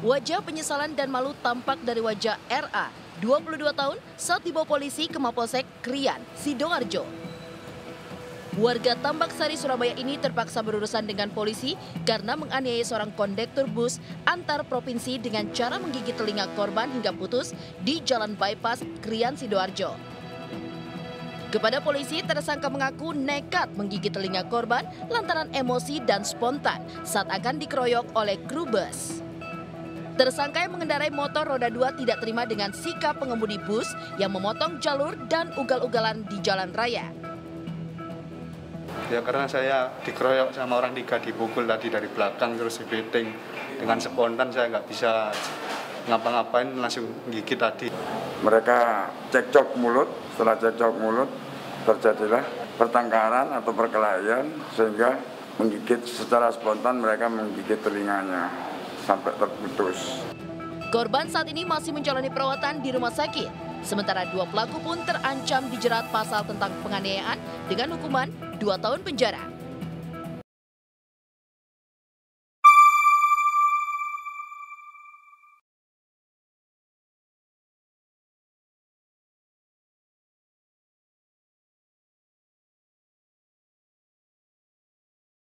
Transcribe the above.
Wajah penyesalan dan malu tampak dari wajah RA, 22 tahun, saat dibawa polisi ke Mapolsek Krian, Sidoarjo. Warga Tambak Sari, Surabaya ini terpaksa berurusan dengan polisi karena menganiaya seorang kondektur bus antar provinsi dengan cara menggigit telinga korban hingga putus di Jalan Bypass Krian, Sidoarjo. Kepada polisi, tersangka mengaku nekat menggigit telinga korban lantaran emosi dan spontan saat akan dikeroyok oleh kru bus. Tersangka yang mengendarai motor roda dua tidak terima dengan sikap pengemudi bus yang memotong jalur dan ugal-ugalan di jalan raya. Ya karena saya dikeroyok sama orang tiga dipukul tadi dari belakang terus dibeting dengan spontan saya nggak bisa ngapa-ngapain langsung gigit tadi. Mereka cekcok mulut, setelah cekcok mulut terjadilah pertengkaran atau perkelahian sehingga menggigit secara spontan mereka menggigit telinganya sampai terputus. Korban saat ini masih menjalani perawatan di rumah sakit. Sementara dua pelaku pun terancam dijerat pasal tentang penganiayaan dengan hukuman dua tahun penjara.